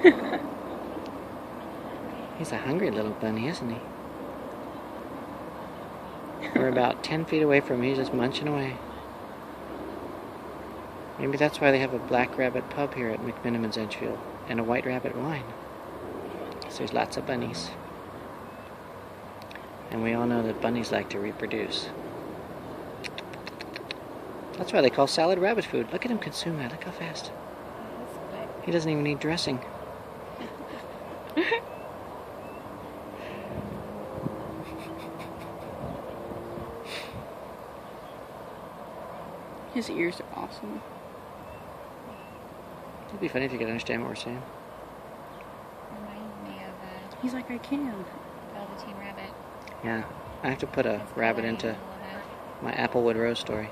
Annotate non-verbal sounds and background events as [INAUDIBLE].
[LAUGHS] He's a hungry little bunny, isn't he? We're about [LAUGHS] 10 feet away from him. He's just munching away. Maybe that's why they have a Black Rabbit pub here at McMenamins Edgefield and a White Rabbit wine. So there's lots of bunnies. And we all know that bunnies like to reproduce. That's why they call salad rabbit food. Look at him consume that. Look how fast. He doesn't even need dressing. [LAUGHS] His ears are awesome. It'd be funny if you could understand what we're saying. Reminds me of uh, He's like, I can. Velveteen Rabbit. Yeah. I have to put a His rabbit into and all that. my Applewood Rose story.